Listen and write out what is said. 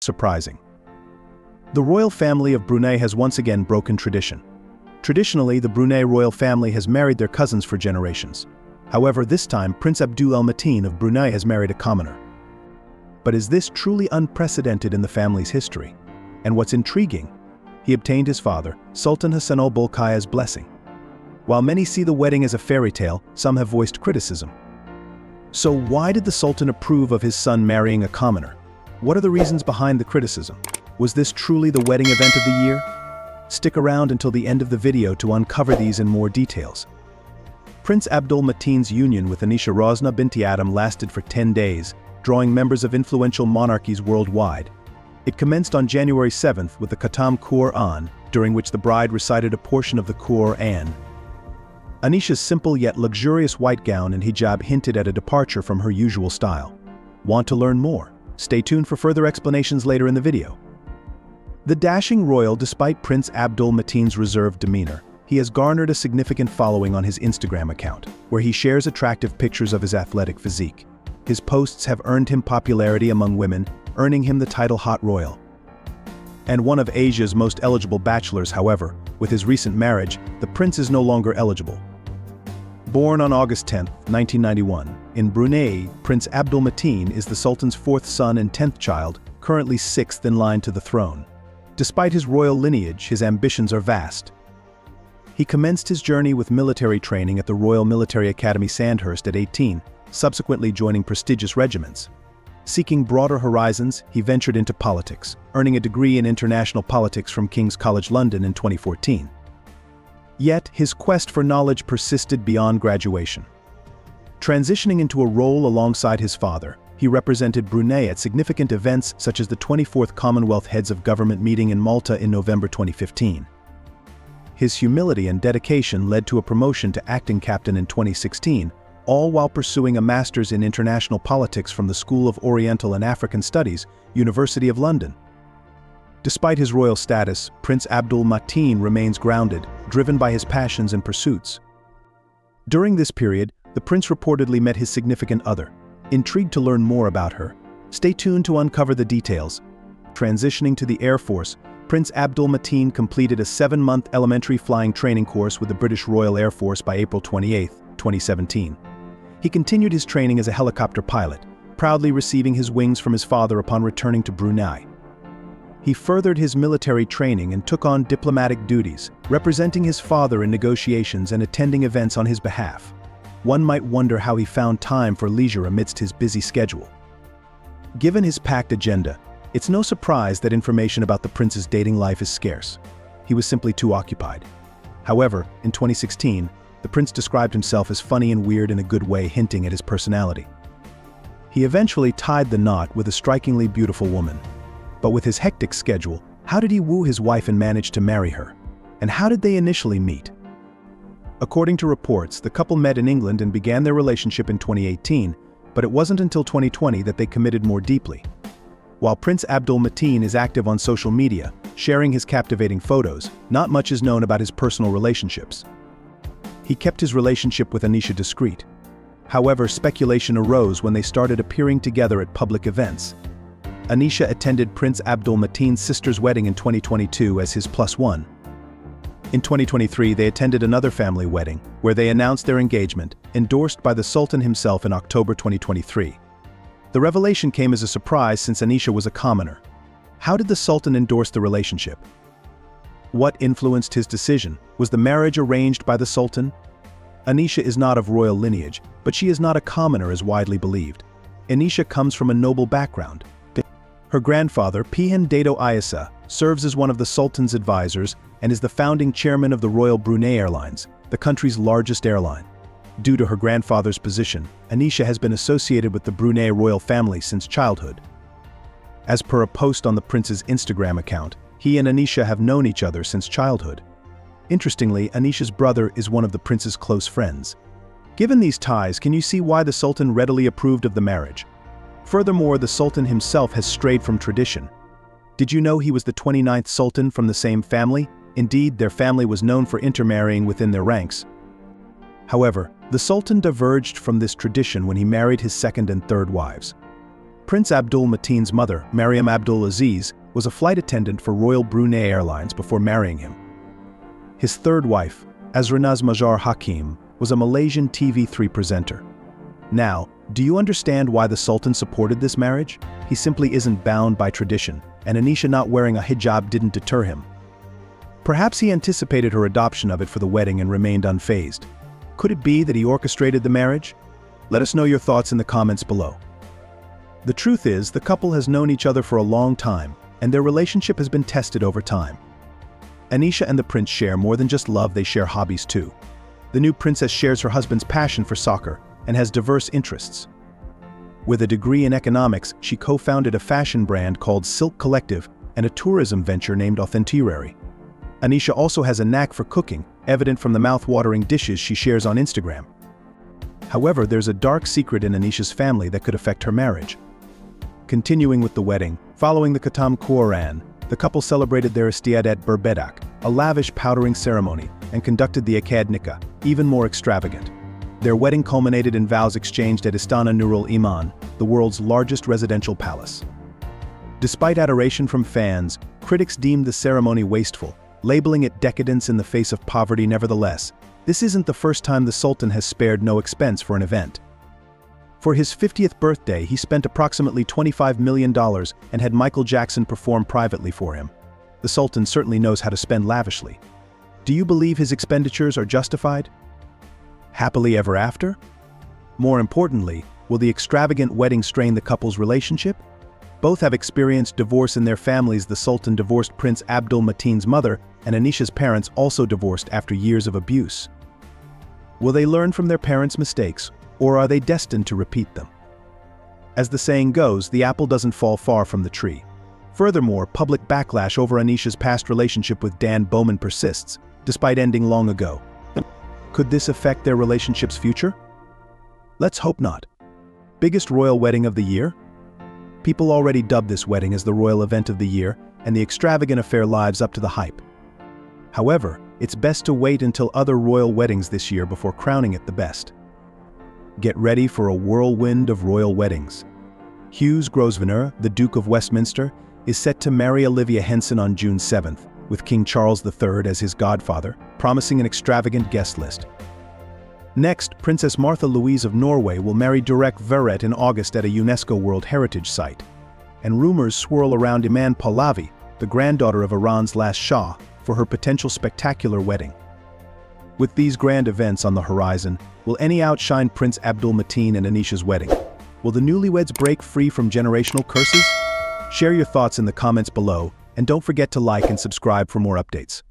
surprising. The royal family of Brunei has once again broken tradition. Traditionally, the Brunei royal family has married their cousins for generations. However, this time, Prince Abdul Al Mateen of Brunei has married a commoner. But is this truly unprecedented in the family's history? And what's intriguing, he obtained his father, Sultan Hassanal Bolkiah's blessing. While many see the wedding as a fairy tale, some have voiced criticism. So why did the Sultan approve of his son marrying a commoner? What are the reasons behind the criticism? Was this truly the wedding event of the year? Stick around until the end of the video to uncover these in more details. Prince Abdul Mateen's union with Anisha Rosnah binti Adam lasted for 10 days, drawing members of influential monarchies worldwide. It commenced on January 7th with the Khatam Quran, during which the bride recited a portion of the Quran. Anisha's simple yet luxurious white gown and hijab hinted at a departure from her usual style. Want to learn more? Stay tuned for further explanations later in the video. The dashing royal despite Prince Abdul Mateen's reserved demeanor, he has garnered a significant following on his Instagram account, where he shares attractive pictures of his athletic physique. His posts have earned him popularity among women, earning him the title Hot Royal. And one of Asia's most eligible bachelors, however, with his recent marriage, the prince is no longer eligible. Born on August 10, 1991, in Brunei, Prince Abdul Mateen is the Sultan's fourth son and tenth child, currently sixth in line to the throne. Despite his royal lineage, his ambitions are vast. He commenced his journey with military training at the Royal Military Academy Sandhurst at 18, subsequently joining prestigious regiments. Seeking broader horizons, he ventured into politics, earning a degree in international politics from King's College London in 2014. Yet, his quest for knowledge persisted beyond graduation. Transitioning into a role alongside his father, he represented Brunei at significant events such as the 24th Commonwealth Heads of Government meeting in Malta in November 2015. His humility and dedication led to a promotion to acting captain in 2016, all while pursuing a master's in international politics from the School of Oriental and African Studies, University of London. Despite his royal status, Prince Abdul Mateen remains grounded, driven by his passions and pursuits. During this period, the prince reportedly met his significant other, Intrigued to learn more about her? Stay tuned to uncover the details. Transitioning to the Air Force, Prince Abdul Mateen completed a seven-month elementary flying training course with the British Royal Air Force by April 28, 2017. He continued his training as a helicopter pilot, proudly receiving his wings from his father upon returning to Brunei. He furthered his military training and took on diplomatic duties, representing his father in negotiations and attending events on his behalf one might wonder how he found time for leisure amidst his busy schedule. Given his packed agenda, it's no surprise that information about the prince's dating life is scarce. He was simply too occupied. However, in 2016, the prince described himself as funny and weird in a good way hinting at his personality. He eventually tied the knot with a strikingly beautiful woman. But with his hectic schedule, how did he woo his wife and manage to marry her? And how did they initially meet? According to reports, the couple met in England and began their relationship in 2018, but it wasn't until 2020 that they committed more deeply. While Prince Abdul Mateen is active on social media, sharing his captivating photos, not much is known about his personal relationships. He kept his relationship with Anisha discreet. However, speculation arose when they started appearing together at public events. Anisha attended Prince Abdul Mateen's sister's wedding in 2022 as his plus one, in 2023, they attended another family wedding, where they announced their engagement, endorsed by the Sultan himself in October 2023. The revelation came as a surprise since Anisha was a commoner. How did the Sultan endorse the relationship? What influenced his decision? Was the marriage arranged by the Sultan? Anisha is not of royal lineage, but she is not a commoner as widely believed. Anisha comes from a noble background. Her grandfather, Pehin Dato Ayasa, serves as one of the Sultan's advisors and is the founding chairman of the Royal Brunei Airlines, the country's largest airline. Due to her grandfather's position, Anisha has been associated with the Brunei royal family since childhood. As per a post on the prince's Instagram account, he and Anisha have known each other since childhood. Interestingly, Anisha's brother is one of the prince's close friends. Given these ties, can you see why the Sultan readily approved of the marriage? Furthermore, the Sultan himself has strayed from tradition. Did you know he was the 29th Sultan from the same family? Indeed, their family was known for intermarrying within their ranks. However, the Sultan diverged from this tradition when he married his second and third wives. Prince Abdul Mateen's mother, Mariam Abdul Aziz, was a flight attendant for Royal Brunei Airlines before marrying him. His third wife, Azrinaz Mazhar Hakim, was a Malaysian TV3 presenter. Now, do you understand why the Sultan supported this marriage? He simply isn't bound by tradition, and Anisha not wearing a hijab didn't deter him. Perhaps he anticipated her adoption of it for the wedding and remained unfazed. Could it be that he orchestrated the marriage? Let us know your thoughts in the comments below. The truth is, the couple has known each other for a long time, and their relationship has been tested over time. Anisha and the prince share more than just love, they share hobbies too. The new princess shares her husband's passion for soccer and has diverse interests. With a degree in economics, she co-founded a fashion brand called Silk Collective and a tourism venture named Authenticary. Anisha also has a knack for cooking, evident from the mouth-watering dishes she shares on Instagram. However, there's a dark secret in Anisha's family that could affect her marriage. Continuing with the wedding, following the Khatam Quran, the couple celebrated their Istiadat Berbedak, a lavish powdering ceremony, and conducted the Akad Nikah, even more extravagant. Their wedding culminated in vows exchanged at Istana Nurul Iman, the world's largest residential palace. Despite adoration from fans, critics deemed the ceremony wasteful, labeling it decadence in the face of poverty nevertheless. This isn't the first time the Sultan has spared no expense for an event. For his 50th birthday, he spent approximately $25 million and had Michael Jackson perform privately for him. The Sultan certainly knows how to spend lavishly. Do you believe his expenditures are justified? Happily ever after? More importantly, will the extravagant wedding strain the couple's relationship? Both have experienced divorce in their families. The Sultan divorced Prince Abdul Mateen's mother, and Anisha's parents also divorced after years of abuse. Will they learn from their parents' mistakes, or are they destined to repeat them? As the saying goes, the apple doesn't fall far from the tree. Furthermore, public backlash over Anisha's past relationship with Dan Bowman persists, despite ending long ago. Could this affect their relationship's future? Let's hope not. Biggest royal wedding of the year? People already dubbed this wedding as the royal event of the year, and the extravagant affair lives up to the hype. However, it's best to wait until other royal weddings this year before crowning it the best. Get ready for a whirlwind of royal weddings. Hughes Grosvenor, the Duke of Westminster, is set to marry Olivia Henson on June 7th, with King Charles III as his godfather, promising an extravagant guest list. Next, Princess Martha Louise of Norway will marry Durek Verrett in August at a UNESCO World Heritage Site. And rumors swirl around Iman Pahlavi, the granddaughter of Iran's last Shah, for her potential spectacular wedding. With these grand events on the horizon, will any outshine Prince Abdul Mateen and Anisha's wedding? Will the newlyweds break free from generational curses? Share your thoughts in the comments below, and don't forget to like and subscribe for more updates.